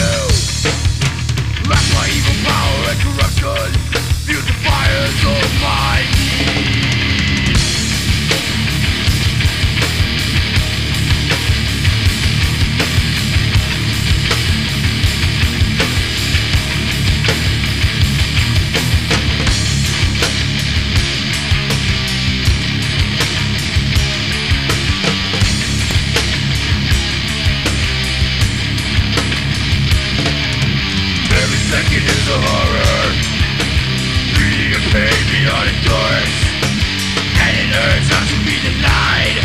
you. endures And it hurts not to be denied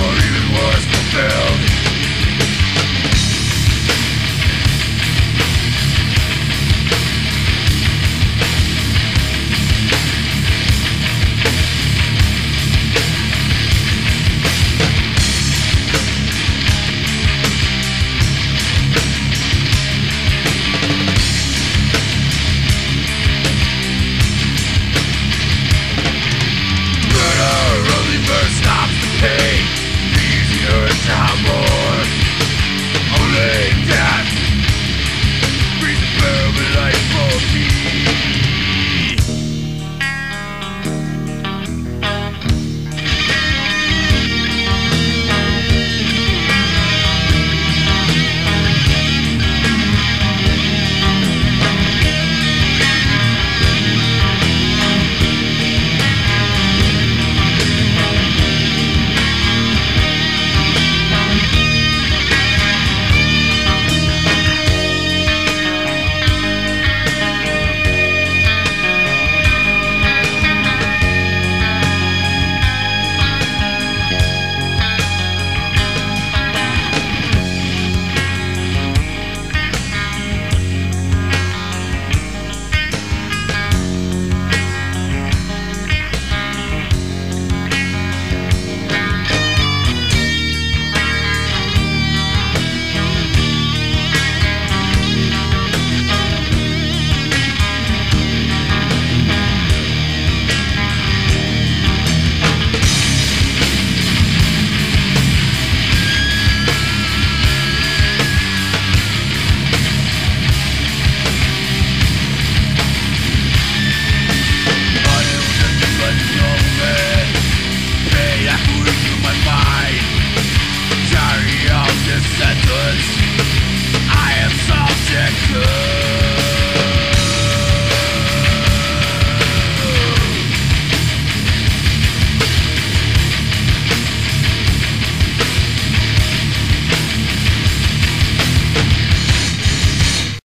Or even worse fulfilled.